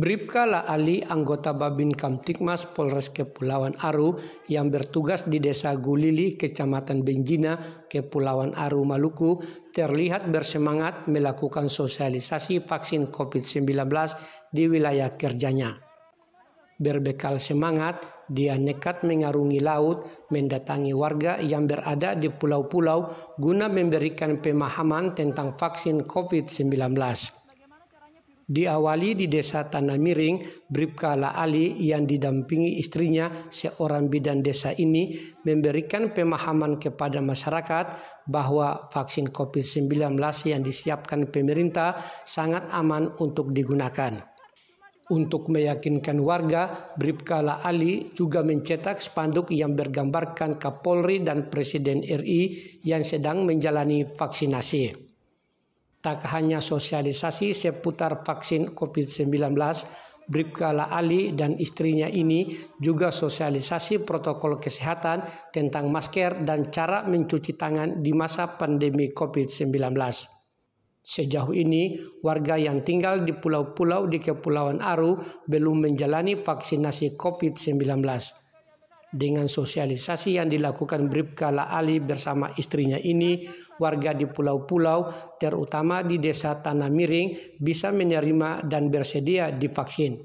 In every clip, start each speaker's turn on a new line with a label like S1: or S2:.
S1: Bribka La Ali, anggota Babin Kamtikmas Polres Kepulauan Aru yang bertugas di Desa Gulili, Kecamatan Benjina, Kepulauan Aru, Maluku, terlihat bersemangat melakukan sosialisasi vaksin COVID-19 di wilayah kerjanya. Berbekal semangat, dia nekat mengarungi laut, mendatangi warga yang berada di pulau-pulau guna memberikan pemahaman tentang vaksin COVID-19. Diawali di desa Tanah Miring, Bribka La Ali yang didampingi istrinya, seorang bidan desa ini, memberikan pemahaman kepada masyarakat bahwa vaksin COVID-19 yang disiapkan pemerintah sangat aman untuk digunakan. Untuk meyakinkan warga, Bribka La Ali juga mencetak spanduk yang bergambarkan Kapolri dan Presiden RI yang sedang menjalani vaksinasi. Tak hanya sosialisasi seputar vaksin COVID-19, Bribka La Ali dan istrinya ini juga sosialisasi protokol kesehatan tentang masker dan cara mencuci tangan di masa pandemi COVID-19. Sejauh ini, warga yang tinggal di pulau-pulau di Kepulauan Aru belum menjalani vaksinasi COVID-19 dengan sosialisasi yang dilakukan Bribka Ali bersama istrinya ini, warga di pulau-pulau, terutama di desa Tanah Miring, bisa menerima dan bersedia divaksin.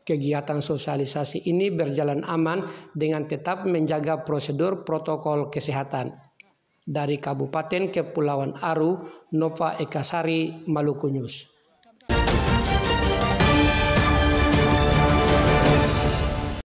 S1: Kegiatan sosialisasi ini berjalan aman dengan tetap menjaga prosedur protokol kesehatan. Dari Kabupaten Kepulauan Aru, Nova Ekasari, Maluku News.